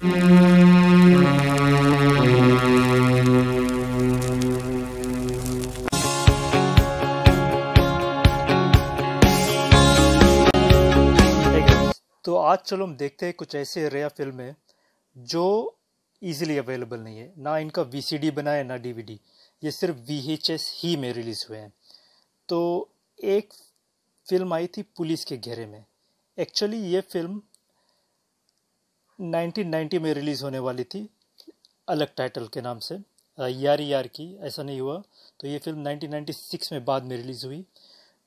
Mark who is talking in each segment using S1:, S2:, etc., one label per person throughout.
S1: तो आज चलो हम देखते हैं कुछ ऐसे रेयर फ़िल्में जो इजीली अवेलेबल नहीं है। ना इनका वीसीडी बना है, ना डीवीडी ये सिर्फ़ वीएचएस ही में रिलीज़ हुए हैं। तो एक फ़िल्म आई थी पुलिस के घेरे में। एक्चुअली ये फ़िल्म 1990 में रिलीज़ होने वाली थी, अलग टाइटल के नाम से यारी यार की, ऐसा नहीं हुआ। तो ये फ़िल्म 1996 में बाद में रिलीज़ हुई।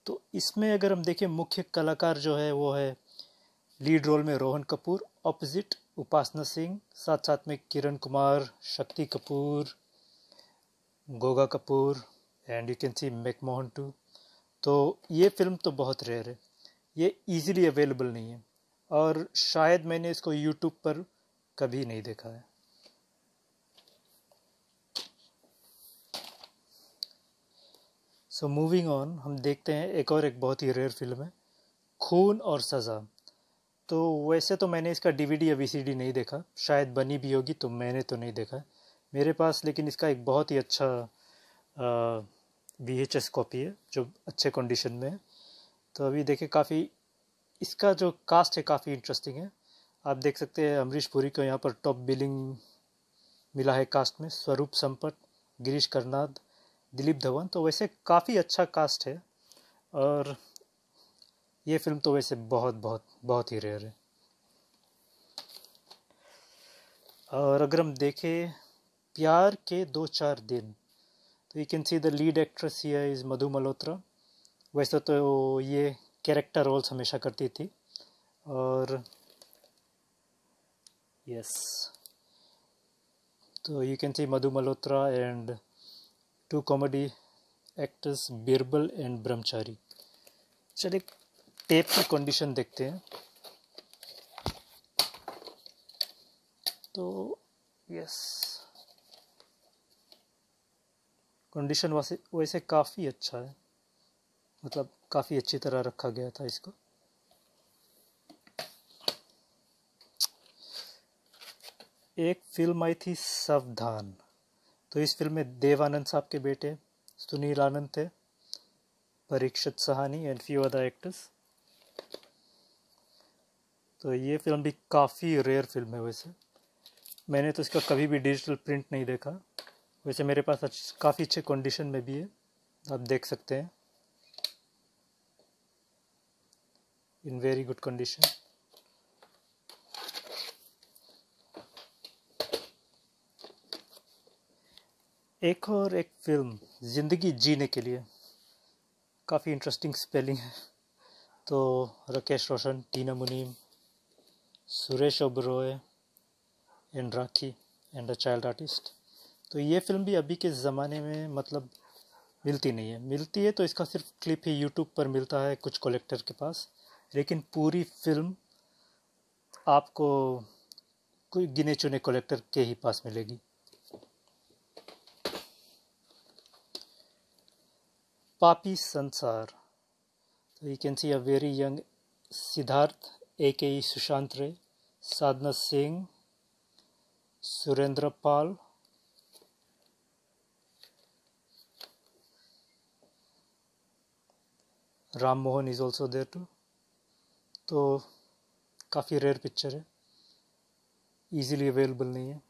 S1: तो इसमें अगर हम देखें, मुख्य कलाकार जो है, वो है लीड रोल में रोहन कपूर ऑपोजिट उपासना सिंह साथ साथ में Kiran Kumar, Shakti Kapoor, Goga Kapoor and you can see Macmohan too तो ये फ़िल्म तो बहुत रेयर है। ये इजीली अवेलेबल नहीं है। और शायद मैंने इसको यूट्यूब पर कभी नहीं देखा है। सो मूविंग ऑन हम देखते हैं एक और एक बहुत ही रेयर फ़िल्म है, खून और सज़ा। तो वैसे तो मैंने इसका डीवीडी या वीसीडी नहीं देखा, शायद बनी भी होगी तो मैंने तो नहीं देखा मेरे पास लेकिन इसका एक बहुत ही अच्छा वी एच एस कॉपी है, जो अच्छे कंडीशन में है। तो अभी देखें काफ़ी इसका जो कास्ट है काफ़ी इंटरेस्टिंग है। आप देख सकते हैं अमरीश पुरी को यहाँ पर टॉप बिलिंग मिला है कास्ट में। स्वरूप संपत, गिरीश कर्नाद दिलीप धवन। तो वैसे काफ़ी अच्छा कास्ट है और ये फ़िल्म तो वैसे बहुत बहुत बहुत ही रेयर है। और अगर हम देखें प्यार के दो चार दिन तो you can see the lead actress here is Madhu Malhotra वैसे तो ये कैरेक्टर रोल्स हमेशा करती थी। और यस तो you can see Madhu Malhotra and two comedy actors Birbal and Brahmachari चलिए टेप की कंडीशन देखते हैं। तो यस कंडीशन वैसे वैसे काफ़ी अच्छा है। मतलब काफ़ी अच्छी तरह रखा गया था इसको। एक फ़िल्म आई थी सावधान। तो इस फ़िल्म में देवानंद साहब के बेटे सुनील आनंद थे, Parikshit Sahani and few other actors तो ये फ़िल्म भी काफ़ी रेयर फ़िल्म है वैसे। मैंने तो इसका कभी भी डिजिटल प्रिंट नहीं देखा। वैसे मेरे पास काफ़ी अच्छे कंडीशन में भी है। आप देख सकते हैं। इन वेरी गुड कंडीशन एक और एक फ़िल्म ज़िंदगी जीने के लिए। काफ़ी इंटरेस्टिंग स्पेलिंग है। तो Rakesh Roshan, Tina Munim, Suresh Oberoi, and Rakhi, and a child artist तो ये फ़िल्म भी अभी के ज़माने में मतलब मिलती नहीं है। मिलती है तो इसका सिर्फ़ क्लिप ही यूट्यूब पर मिलता है कुछ कलेक्टर के पास। लेकिन पूरी फ़िल्म आपको कोई गिने चुने कलेक्टर के ही पास मिलेगी। पापी संसार तो you can see a very young Siddharth A K A Sushant Ray, Sadhana Singh Surendra Pal, Ram Mohan is also there too तो काफ़ी रेयर पिक्चर है। इजीली अवेलेबल नहीं है।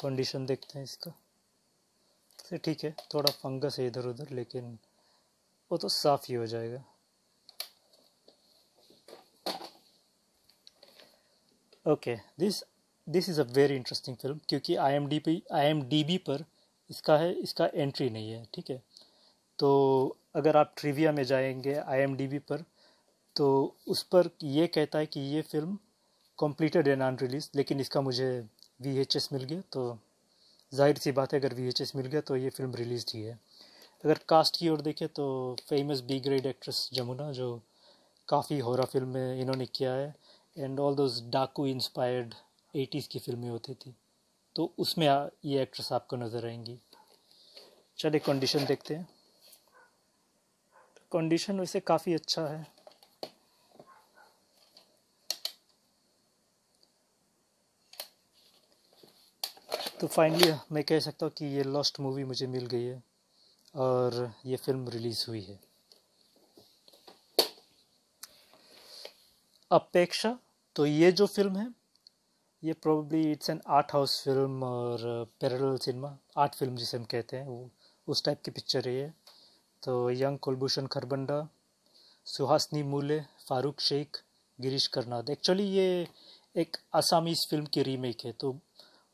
S1: कंडीशन देखते हैं इसका। से ठीक है, थोड़ा फंगस है इधर उधर, लेकिन वो तो साफ़ ही हो जाएगा। Okay this this is a very interesting film क्योंकि I M D P I M D B पर इसका है, इसका एंट्री नहीं है, ठीक है? तो अगर आप ट्रिविया में जाएँगे आई एम डी बी पर तो उस पर ये कहता है कि ये film completed and unreleased लेकिन इसका मुझे वी एच एस मिल गया तो ज़ाहिर सी बात है, अगर वी एच एस मिल गया तो ये फ़िल्म रिलीज़ ही है। अगर कास्ट की ओर देखें तो famous B grade actress Jamuna, जो काफ़ी होरा फ़िल्म में इन्होंने किया है एंड ऑल दोज डाकू इंस्पायर्ड एटीज़ की फ़िल्में होती थी तो उसमें ये एक्ट्रेस आपको नज़र आएँगी। चलिए कंडीशन देखते हैं। कंडीशन वैसे काफ़ी अच्छा है। तो फाइनली मैं कह सकता हूँ कि ये लॉस्ट मूवी मुझे मिल गई है और ये फ़िल्म रिलीज़ हुई है। अपेक्षा तो ये जो फ़िल्म है, ये probably it's an art house film और पैरल सिनेमा आर्ट फ़िल्म जिसे हम कहते हैं, वो उस टाइप की पिक्चर है ये। तो यंग कुलभूषण खरबंडा सुहासनी मूले फारूक शेख, गिरीश करनाद एक्चुअली ये एक आसामीज़ फ़िल्म की रीमेक है तो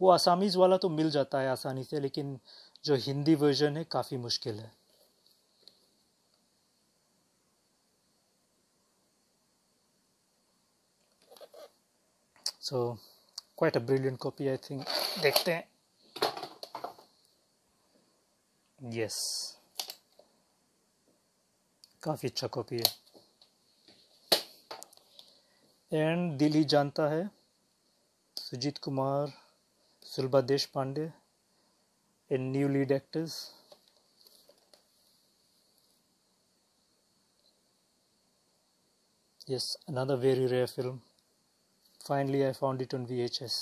S1: वो आसामीज़ वाला तो मिल जाता है आसानी से, लेकिन जो हिंदी वर्जन है, काफ़ी मुश्किल है। So quite a brilliant copy I think देखते हैं। यस काफ़ी अच्छा कॉपी है। एंड दिल ही जानता है, Sujit Kumar, Sulabha Deshpande and new lead actors yes another very rare film finally I found it on V S